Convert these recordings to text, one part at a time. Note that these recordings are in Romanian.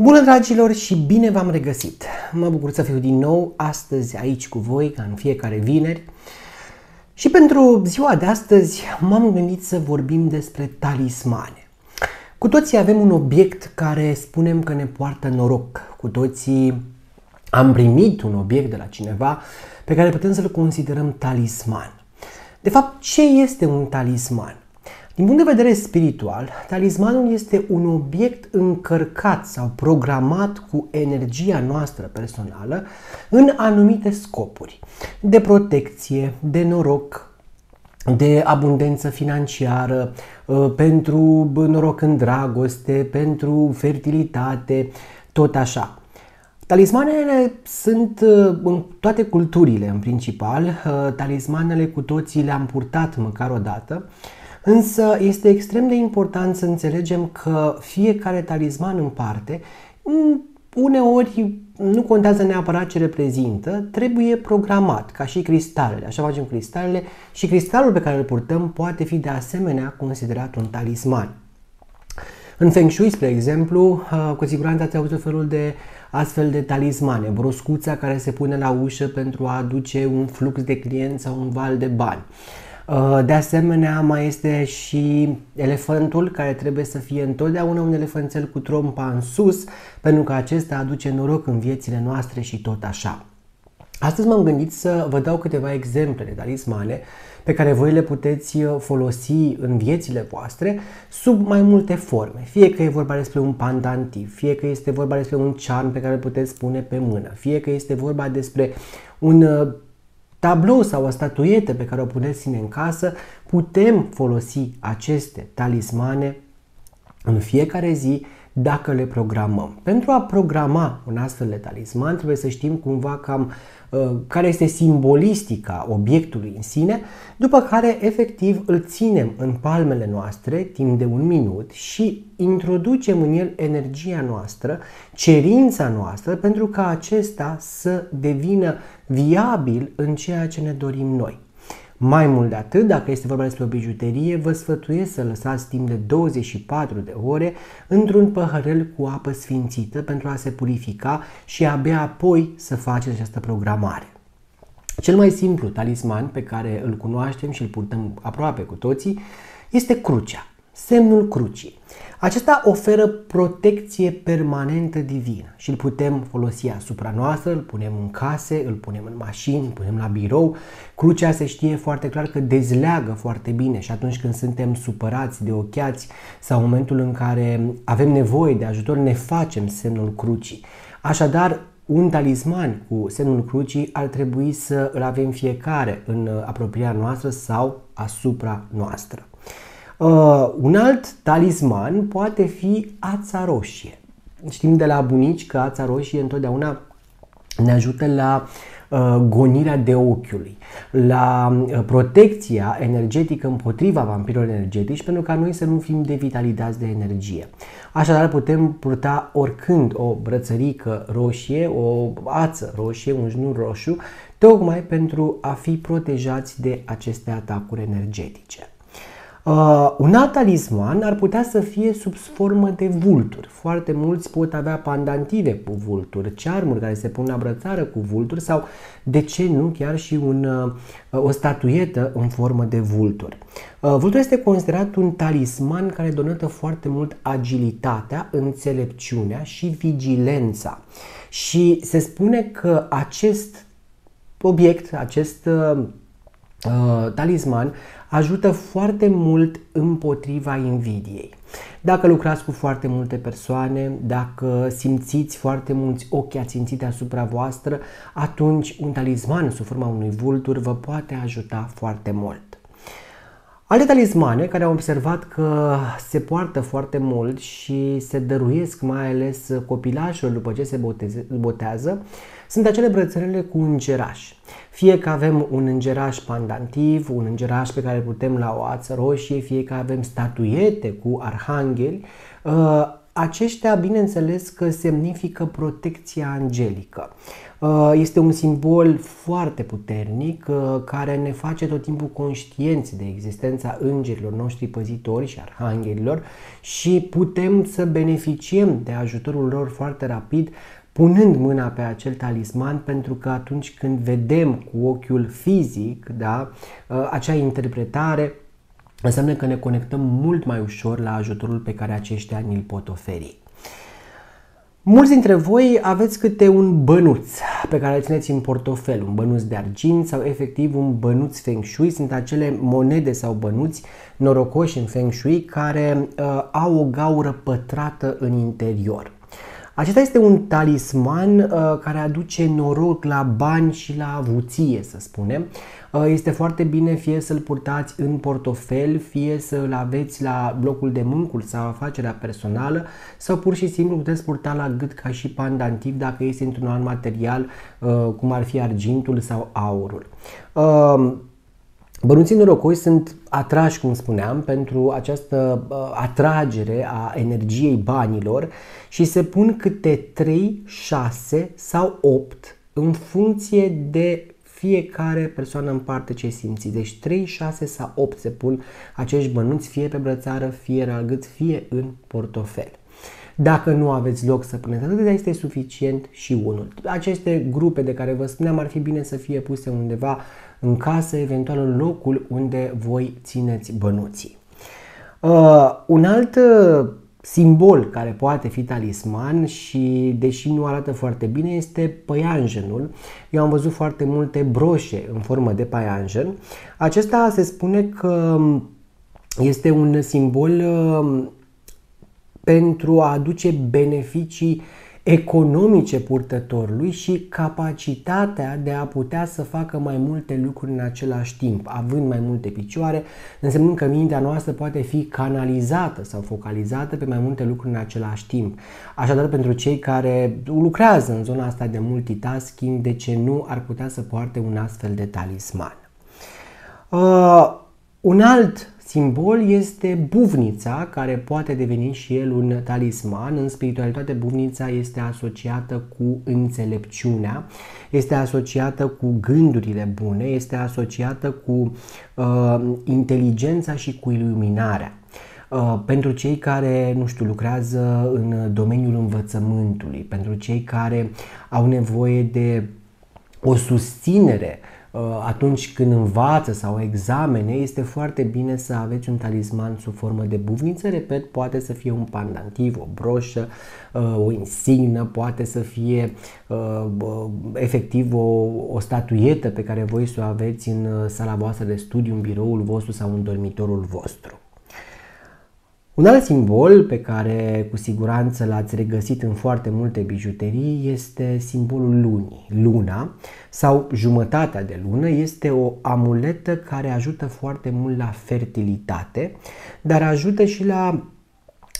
Bună dragilor și bine v-am regăsit! Mă bucur să fiu din nou astăzi aici cu voi, ca în fiecare vineri. Și pentru ziua de astăzi m-am gândit să vorbim despre talismane. Cu toții avem un obiect care spunem că ne poartă noroc. Cu toții am primit un obiect de la cineva pe care putem să-l considerăm talisman. De fapt, ce este un talisman? Din punct de vedere spiritual, talismanul este un obiect încărcat sau programat cu energia noastră personală în anumite scopuri. De protecție, de noroc, de abundență financiară, ă, pentru noroc în dragoste, pentru fertilitate, tot așa. Talismanele sunt ă, în toate culturile în principal, ă, talismanele cu toții le-am purtat măcar o dată Însă este extrem de important să înțelegem că fiecare talisman în parte, uneori nu contează neapărat ce reprezintă, trebuie programat, ca și cristalele. Așa facem cristalele și cristalul pe care îl purtăm poate fi de asemenea considerat un talisman. În Feng Shui, spre exemplu, cu siguranță ați auzit felul de astfel de talismane, broscuța care se pune la ușă pentru a aduce un flux de clienți sau un val de bani. Uh, de asemenea, mai este și elefantul care trebuie să fie întotdeauna un elefanțel cu trompa în sus, pentru că acesta aduce noroc în viețile noastre și tot așa. Astăzi m-am gândit să vă dau câteva exemple de talismane pe care voi le puteți uh, folosi în viețile voastre sub mai multe forme. Fie că e vorba despre un pandantiv, fie că este vorba despre un charm pe care îl puteți pune pe mână, fie că este vorba despre un uh, tablou sau o statuietă pe care o puteți ține în casă, putem folosi aceste talismane în fiecare zi dacă le programăm. Pentru a programa un astfel de talisman trebuie să știm cumva cam uh, care este simbolistica obiectului în sine, după care efectiv îl ținem în palmele noastre timp de un minut și introducem în el energia noastră, cerința noastră pentru ca acesta să devină viabil în ceea ce ne dorim noi. Mai mult de atât, dacă este vorba despre o bijuterie, vă sfătuiesc să lăsați timp de 24 de ore într-un păhărel cu apă sfințită pentru a se purifica și abia apoi să faceți această programare. Cel mai simplu talisman pe care îl cunoaștem și îl purtăm aproape cu toții este crucea, semnul crucii. Acesta oferă protecție permanentă divină și îl putem folosi asupra noastră, îl punem în case, îl punem în mașini, îl punem la birou. Crucea se știe foarte clar că dezleagă foarte bine și atunci când suntem supărați, de ochiați sau în momentul în care avem nevoie de ajutor, ne facem semnul crucii. Așadar, un talisman cu semnul crucii ar trebui să îl avem fiecare în apropierea noastră sau asupra noastră. Uh, un alt talisman poate fi ața roșie. Știm de la bunici că ața roșie întotdeauna ne ajută la uh, gonirea de ochiului, la uh, protecția energetică împotriva vampirilor energetici pentru ca noi să nu fim devitalizați de energie. Așadar putem purta oricând o brățărică roșie, o ață roșie, un jnur roșu, tocmai pentru a fi protejați de aceste atacuri energetice. Uh, un alt talisman ar putea să fie sub formă de vulturi. Foarte mulți pot avea pandantive cu vulturi, cearmuri care se pun la brățară cu vulturi sau, de ce nu, chiar și un, uh, o statuietă în formă de vulturi. Uh, vultul este considerat un talisman care donetă foarte mult agilitatea, înțelepciunea și vigilența. Și se spune că acest obiect, acest uh, uh, talisman ajută foarte mult împotriva invidiei. Dacă lucrați cu foarte multe persoane, dacă simțiți foarte mulți ochi ațințite asupra voastră, atunci un talisman sub forma unui vultur vă poate ajuta foarte mult. Alte talismane care au observat că se poartă foarte mult și se dăruiesc mai ales copilașilor după ce se boteze, botează sunt acele brățărele cu îngeraș. Fie că avem un îngeraș pandantiv, un îngeraș pe care îl putem la o ață roșie, fie că avem statuiete cu arhangheli, uh, aceștia, bineînțeles că semnifică protecția angelică. Uh, este un simbol foarte puternic uh, care ne face tot timpul conștienți de existența îngerilor noștri păzitori și arhanghelilor și putem să beneficiem de ajutorul lor foarte rapid punând mâna pe acel talisman pentru că atunci când vedem cu ochiul fizic da, uh, acea interpretare înseamnă că ne conectăm mult mai ușor la ajutorul pe care aceștia ni-l pot oferi. Mulți dintre voi aveți câte un bănuț pe care îl țineți în portofel, un bănuț de argint sau efectiv un bănuț Feng Shui. Sunt acele monede sau bănuți norocoși în Feng Shui care uh, au o gaură pătrată în interior. Acesta este un talisman uh, care aduce noroc la bani și la avuție, să spunem. Uh, este foarte bine fie să-l purtați în portofel, fie să-l aveți la blocul de muncă sau afacerea personală sau pur și simplu puteți purta la gât ca și pandantiv dacă este într-un alt material uh, cum ar fi argintul sau aurul. Uh, Bănuții norocoși sunt atrași, cum spuneam, pentru această uh, atragere a energiei banilor și se pun câte 3, 6 sau 8 în funcție de fiecare persoană în parte ce simți. Deci 3, 6 sau 8 se pun acești bănuți fie pe brățară, fie la gât, fie în portofel. Dacă nu aveți loc să puneți atât, este suficient și unul. Aceste grupe de care vă spuneam ar fi bine să fie puse undeva în casă, eventual în locul unde voi țineți bănuții. Uh, un alt uh, simbol care poate fi talisman și deși nu arată foarte bine este păianjenul. Eu am văzut foarte multe broșe în formă de păianjen. Acesta se spune că este un simbol uh, pentru a aduce beneficii economice purtătorului și capacitatea de a putea să facă mai multe lucruri în același timp, având mai multe picioare, însemnând că mintea noastră poate fi canalizată sau focalizată pe mai multe lucruri în același timp. Așadar, pentru cei care lucrează în zona asta de multitasking, de ce nu ar putea să poarte un astfel de talisman? Uh, un alt simbol este buvnița, care poate deveni și el un talisman. În spiritualitate, buvnița este asociată cu înțelepciunea, este asociată cu gândurile bune, este asociată cu uh, inteligența și cu iluminarea. Uh, pentru cei care, nu știu, lucrează în domeniul învățământului, pentru cei care au nevoie de o susținere Uh, atunci când învață sau examene, este foarte bine să aveți un talisman sub formă de buvniță. Repet, poate să fie un pandantiv, o broșă, uh, o insignă, poate să fie uh, efectiv o, o statuietă pe care voi să o aveți în sala voastră de studiu, în biroul vostru sau în dormitorul vostru. Un alt simbol pe care cu siguranță l-ați regăsit în foarte multe bijuterii este simbolul lunii. Luna sau jumătatea de lună este o amuletă care ajută foarte mult la fertilitate, dar ajută și la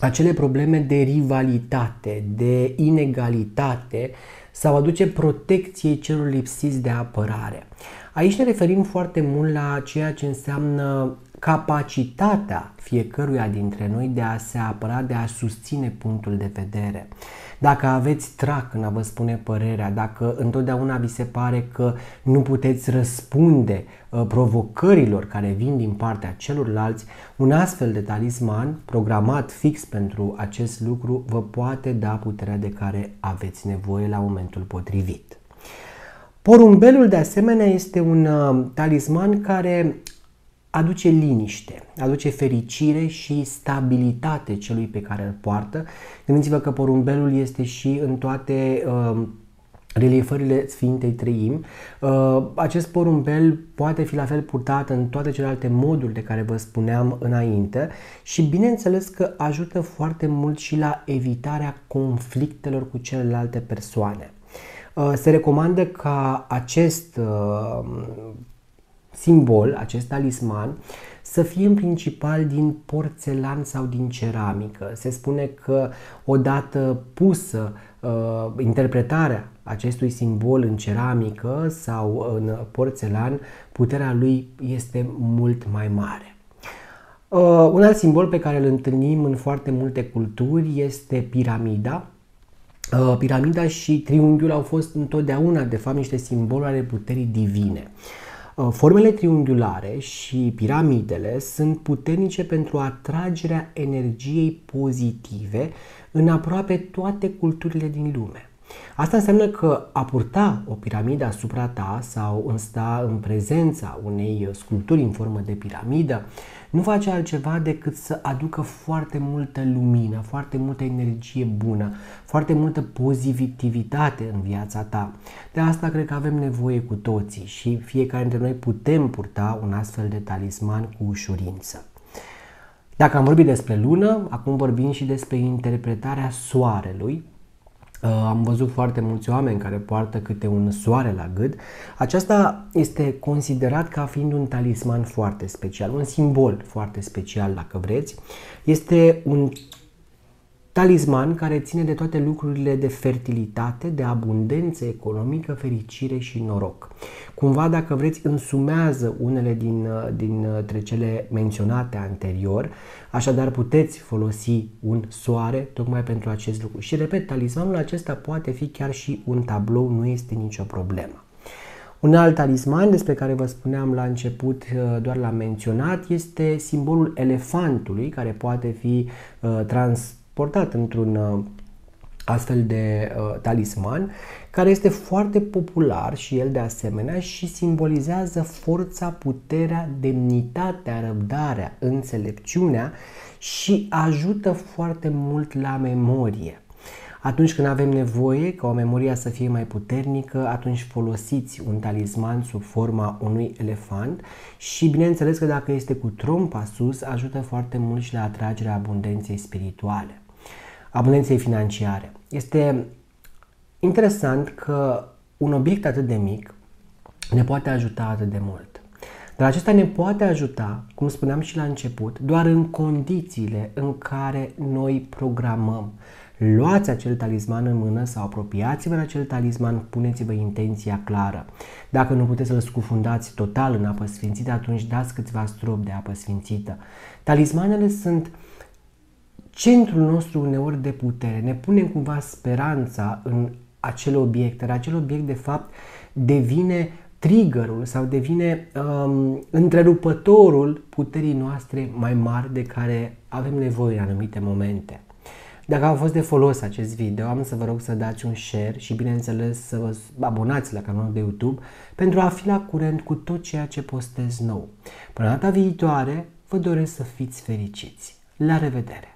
acele probleme de rivalitate, de inegalitate sau aduce protecție celor lipsiți de apărare. Aici ne referim foarte mult la ceea ce înseamnă capacitatea fiecăruia dintre noi de a se apăra, de a susține punctul de vedere. Dacă aveți trac în a vă spune părerea, dacă întotdeauna vi se pare că nu puteți răspunde uh, provocărilor care vin din partea celorlalți, un astfel de talisman programat fix pentru acest lucru vă poate da puterea de care aveți nevoie la momentul potrivit. Porumbelul de asemenea este un uh, talisman care aduce liniște, aduce fericire și stabilitate celui pe care îl poartă. Gândiți-vă că porumbelul este și în toate uh, reliefările Sfintei Trăim. Uh, acest porumbel poate fi la fel purtat în toate celelalte moduri de care vă spuneam înainte și bineînțeles că ajută foarte mult și la evitarea conflictelor cu celelalte persoane. Uh, se recomandă ca acest uh, simbol, acest talisman, să fie în principal din porțelan sau din ceramică. Se spune că odată pusă uh, interpretarea acestui simbol în ceramică sau în porțelan, puterea lui este mult mai mare. Uh, un alt simbol pe care îl întâlnim în foarte multe culturi este piramida. Uh, piramida și triunghiul au fost întotdeauna, de fapt, niște simbole ale puterii divine. Uh, formele triunghiulare și piramidele sunt puternice pentru atragerea energiei pozitive în aproape toate culturile din lume. Asta înseamnă că a purta o piramidă asupra ta sau în sta în prezența unei sculpturi în formă de piramidă nu face altceva decât să aducă foarte multă lumină, foarte multă energie bună, foarte multă pozitivitate în viața ta. De asta cred că avem nevoie cu toții și fiecare dintre noi putem purta un astfel de talisman cu ușurință. Dacă am vorbit despre lună, acum vorbim și despre interpretarea soarelui, Uh, am văzut foarte mulți oameni care poartă câte un soare la gât. Aceasta este considerat ca fiind un talisman foarte special, un simbol foarte special, dacă vreți. Este un Talisman care ține de toate lucrurile de fertilitate, de abundență economică, fericire și noroc. Cumva, dacă vreți, însumează unele din, dintre cele menționate anterior, așadar puteți folosi un soare tocmai pentru acest lucru. Și repet, talismanul acesta poate fi chiar și un tablou, nu este nicio problemă. Un alt talisman despre care vă spuneam la început, doar l-am menționat, este simbolul elefantului, care poate fi uh, trans portat într-un uh, astfel de uh, talisman, care este foarte popular și el de asemenea și simbolizează forța, puterea, demnitatea, răbdarea, înțelepciunea și ajută foarte mult la memorie. Atunci când avem nevoie ca o memoria să fie mai puternică, atunci folosiți un talisman sub forma unui elefant și bineînțeles că dacă este cu trompa sus, ajută foarte mult și la atragerea abundenței spirituale abundenței financiare. Este interesant că un obiect atât de mic ne poate ajuta atât de mult. Dar acesta ne poate ajuta, cum spuneam și la început, doar în condițiile în care noi programăm. Luați acel talisman în mână sau apropiați-vă de acel talisman, puneți-vă intenția clară. Dacă nu puteți să-l scufundați total în apă sfințită, atunci dați câțiva strop de apă sfințită. Talismanele sunt uh, centrul nostru uneori de putere. Ne punem cumva speranța în acel obiect, dar acel obiect de fapt devine triggerul sau devine um, întrerupătorul puterii noastre mai mari de care avem nevoie în anumite momente. Dacă a fost de folos acest video, am să vă rog să dați un share și bineînțeles să vă abonați la canalul de YouTube pentru a fi la curent cu tot ceea ce postez nou. Până data viitoare, vă doresc să fiți fericiți. La revedere!